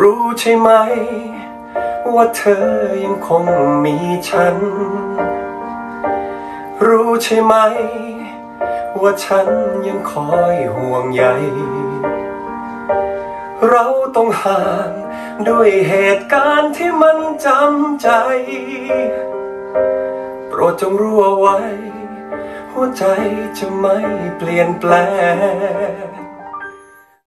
รู้ใช่ไหม ว่าเธอยังคงมีฉัน รู้ใช่ไหม ว่าฉันยังคอยห่วงใยเราต้องห่างด้วยเหตุการณ์ที่มันจำใจ โปรดจงรู้เอาไว้ หัวใจจะไม่เปลี่ยนแปลง